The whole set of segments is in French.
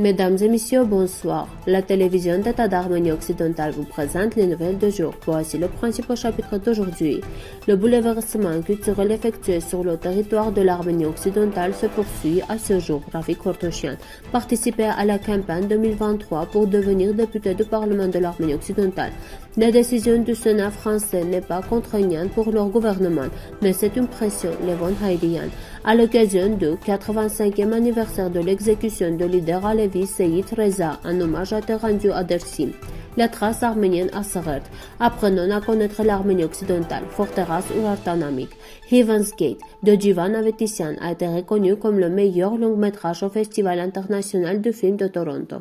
Mesdames et messieurs, bonsoir. La télévision d'État d'Arménie occidentale vous présente les nouvelles de jour. Voici le principal chapitre d'aujourd'hui. Le bouleversement culturel effectué sur le territoire de l'Arménie occidentale se poursuit à ce jour. Rafik Kortoshian participait à la campagne 2023 pour devenir député du Parlement de l'Arménie occidentale. La décision du Sénat français n'est pas contraignante pour leur gouvernement, mais c'est une pression, Levon Haïdian. À l'occasion du 85e anniversaire de l'exécution de leader Alevi Seyid Reza, un hommage a été rendu à Dersim. La trace arménienne à Saret. Apprenons à connaître l'Arménie occidentale, forteresse urartanamique. Heaven's Gate de Jivan Avetissian a été reconnu comme le meilleur long métrage au Festival international du film de Toronto.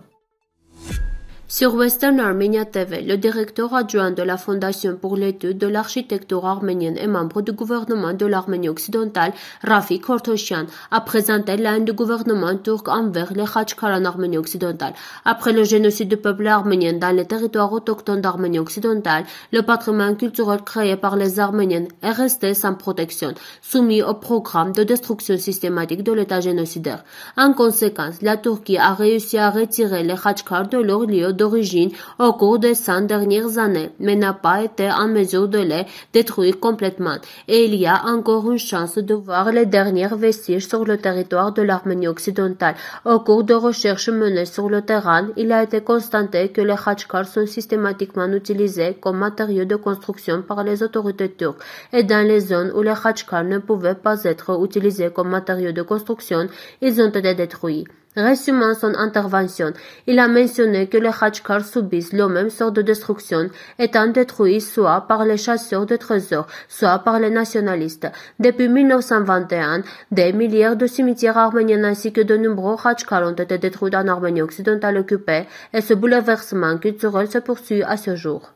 Sur Western Armenia TV, le directeur adjoint de la Fondation pour l'étude de l'architecture arménienne et membre du gouvernement de l'Arménie occidentale, Rafik Kortoshian, a présenté l'un du gouvernement turc envers les Khachkar en Arménie occidentale. Après le génocide du peuple arménien dans les territoires autochtones d'Arménie occidentale, le patrimoine culturel créé par les Arméniens est resté sans protection, soumis au programme de destruction systématique de l'État génocidaire. En conséquence, la Turquie a réussi à retirer les Khachkar de leur lieu d'origine au cours des 100 dernières années, mais n'a pas été en mesure de les détruire complètement. Et il y a encore une chance de voir les derniers vestiges sur le territoire de l'Arménie occidentale. Au cours de recherches menées sur le terrain, il a été constaté que les Khachkars sont systématiquement utilisés comme matériaux de construction par les autorités turques. Et dans les zones où les Khachkars ne pouvaient pas être utilisés comme matériaux de construction, ils ont été détruits. Résumant son intervention, il a mentionné que les Khachkars subissent le même sort de destruction, étant détruits soit par les chasseurs de trésors, soit par les nationalistes. Depuis 1921, des milliers de cimetières arméniens ainsi que de nombreux Khachkars ont été détruits en Arménie occidentale occupée, et ce bouleversement culturel se poursuit à ce jour.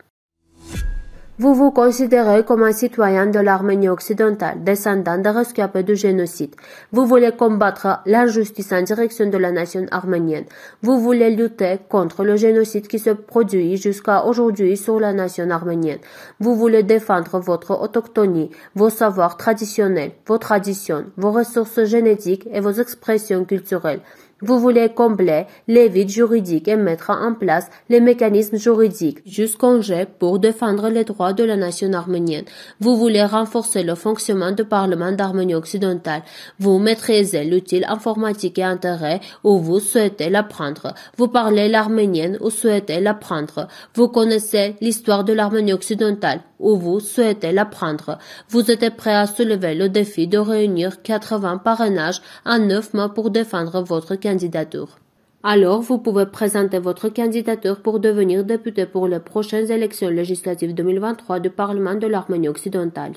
Vous vous considérez comme un citoyen de l'Arménie occidentale, descendant de rescapés du génocide. Vous voulez combattre l'injustice en direction de la nation arménienne. Vous voulez lutter contre le génocide qui se produit jusqu'à aujourd'hui sur la nation arménienne. Vous voulez défendre votre autochtonie, vos savoirs traditionnels, vos traditions, vos ressources génétiques et vos expressions culturelles. Vous voulez combler les vides juridiques et mettre en place les mécanismes juridiques jusqu'en jet pour défendre les droits de la nation arménienne. Vous voulez renforcer le fonctionnement du Parlement d'Arménie occidentale. Vous maîtrisez l'outil informatique et intérêt ou vous souhaitez l'apprendre. Vous parlez l'arménienne ou souhaitez l'apprendre. Vous connaissez l'histoire de l'Arménie occidentale ou vous souhaitez l'apprendre. Vous êtes prêt à soulever le défi de réunir 80 parrainages en 9 mois pour défendre votre candidature. Alors, vous pouvez présenter votre candidature pour devenir député pour les prochaines élections législatives 2023 du Parlement de l'Arménie occidentale.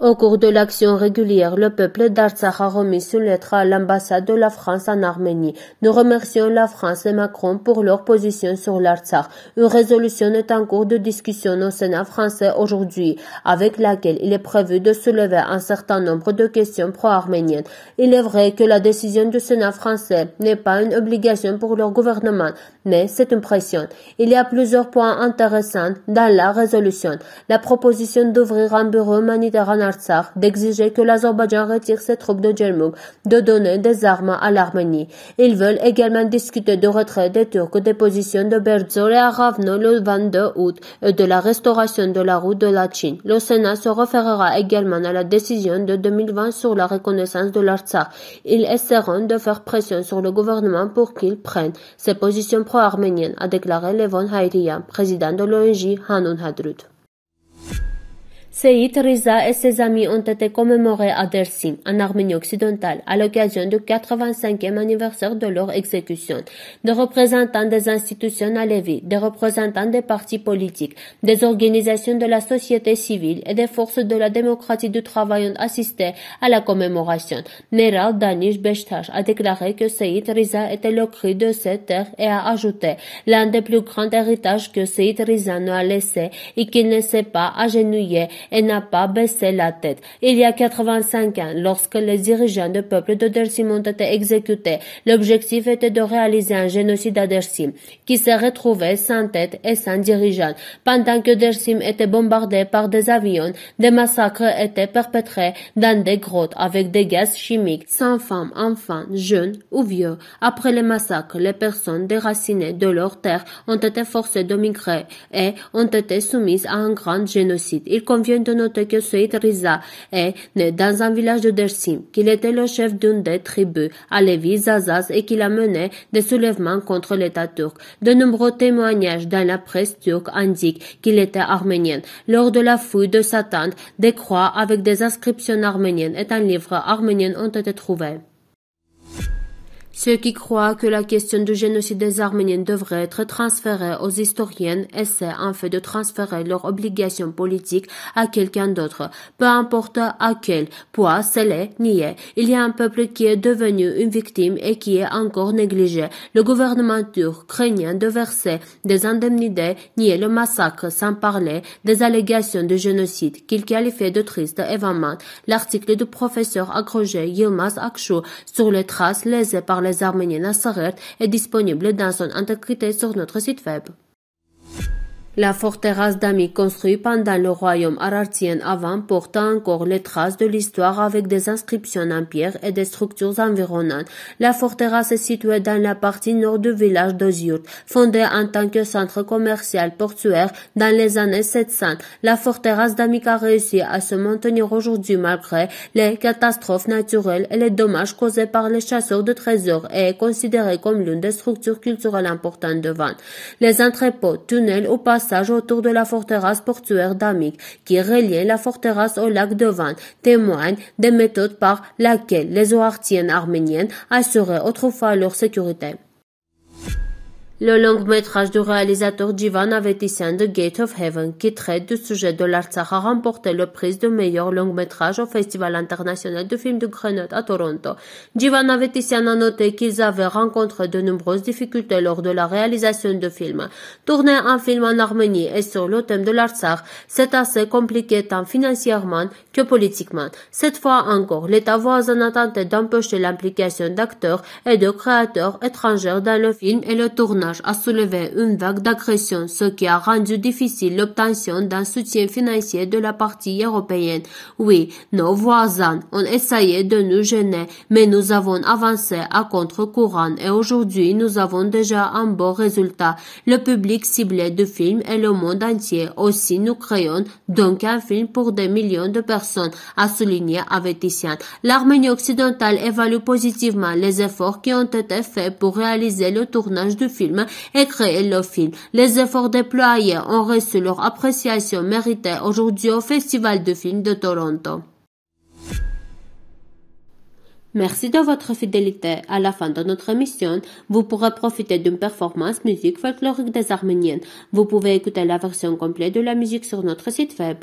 Au cours de l'action régulière, le peuple d'Artsakh a remis une lettre à l'ambassade de la France en Arménie. Nous remercions la France et Macron pour leur position sur l'Artsakh. Une résolution est en cours de discussion au Sénat français aujourd'hui, avec laquelle il est prévu de soulever un certain nombre de questions pro-arméniennes. Il est vrai que la décision du Sénat français n'est pas une obligation pour leur gouvernement, mais c'est une pression. Il y a plusieurs points intéressants dans la résolution. La proposition d'ouvrir un bureau humanitaire en d'exiger que l'Azerbaïdjan retire ses troupes de Djermouk, de donner des armes à l'Arménie. Ils veulent également discuter de retrait des Turcs des positions de Berzor et à Ravno le 22 août et de la restauration de la route de la Chine. Le Sénat se référera également à la décision de 2020 sur la reconnaissance de l'Artsakh. Ils essaieront de faire pression sur le gouvernement pour qu'il prenne ses positions pro-arméniennes, a déclaré Levon Hayriya, président de l'ONG Hanun Hadrut. Seyid Riza et ses amis ont été commémorés à Dersim, en Arménie occidentale, à l'occasion du 85e anniversaire de leur exécution. Des représentants des institutions à Lévis, des représentants des partis politiques, des organisations de la société civile et des forces de la démocratie du travail ont assisté à la commémoration. Meral Danish Beshtash a déclaré que Seyid Riza était le cri de cette terre et a ajouté l'un des plus grands héritages que Seyid Riza nous a laissé et qu'il ne s'est pas agenouillé et n'a pas baissé la tête. Il y a 85 ans, lorsque les dirigeants du peuple de Dersim ont été exécutés, l'objectif était de réaliser un génocide à Dersim, qui s'est retrouvé sans tête et sans dirigeant. Pendant que Dersim était bombardé par des avions, des massacres étaient perpétrés dans des grottes avec des gaz chimiques, sans femmes, enfants, jeunes ou vieux. Après les massacres, les personnes déracinées de leur terre ont été forcées de migrer et ont été soumises à un grand génocide. Il convient noter que Saïd Riza est né dans un village de Dersim, qu'il était le chef d'une des tribus, Alevi Zazaz, et qu'il a mené des soulèvements contre l'État turc. De nombreux témoignages dans la presse turque indiquent qu'il était arménien. Lors de la fouille de sa tente, des croix avec des inscriptions arméniennes et un livre arménien ont été trouvés. Ceux qui croient que la question du génocide des Arméniens devrait être transférée aux historiens essaient en fait de transférer leur obligation politique à quelqu'un d'autre, peu importe à quel poids c'est nié. Il y a un peuple qui est devenu une victime et qui est encore négligé. Le gouvernement turc craignant de verser des indemnités nier le massacre sans parler des allégations de génocide qu'il qualifiait de triste événement. L'article du professeur agrégé Yilmaz Akşu sur les traces laissées par les les Arméniens est disponible dans son intégrité sur notre site web. La forteresse d'Ami construite pendant le royaume arartien avant porte encore les traces de l'histoire avec des inscriptions en pierre et des structures environnantes. La forteresse est située dans la partie nord du village de Ziyurt, fondée en tant que centre commercial portuaire dans les années 700. La forteresse d'Ami a réussi à se maintenir aujourd'hui malgré les catastrophes naturelles et les dommages causés par les chasseurs de trésors et est considérée comme l'une des structures culturelles importantes de Vannes. Les entrepôts, tunnels ou passages autour de la forteresse portuaire d'Amik, qui reliait la forteresse au lac de Van, témoigne des méthodes par lesquelles les Oartiennes arméniennes assuraient autrefois leur sécurité. Le long métrage du réalisateur Jivan Avetissian de Gate of Heaven, qui traite du sujet de l'Artsakh, a remporté le prix de meilleur long métrage au Festival international de films de Grenoble à Toronto. Jivan Avetissian a noté qu'ils avaient rencontré de nombreuses difficultés lors de la réalisation de films. Tourner un film en Arménie et sur le thème de l'Artsakh, c'est assez compliqué tant financièrement que politiquement. Cette fois encore, l'État voisin a tenté d'empêcher l'implication d'acteurs et de créateurs étrangers dans le film et le tournage a soulevé une vague d'agression, ce qui a rendu difficile l'obtention d'un soutien financier de la partie européenne. Oui, nos voisins ont essayé de nous gêner, mais nous avons avancé à contre-courant et aujourd'hui nous avons déjà un bon résultat. Le public ciblé du film est le monde entier. Aussi, nous créons donc un film pour des millions de personnes, a souligné Avetisian. L'Arménie occidentale évalue positivement les efforts qui ont été faits pour réaliser le tournage du et créer le film. Les efforts déployés ont reçu leur appréciation méritée aujourd'hui au Festival de films de Toronto. Merci de votre fidélité. À la fin de notre émission, vous pourrez profiter d'une performance musique folklorique des Arméniennes. Vous pouvez écouter la version complète de la musique sur notre site web.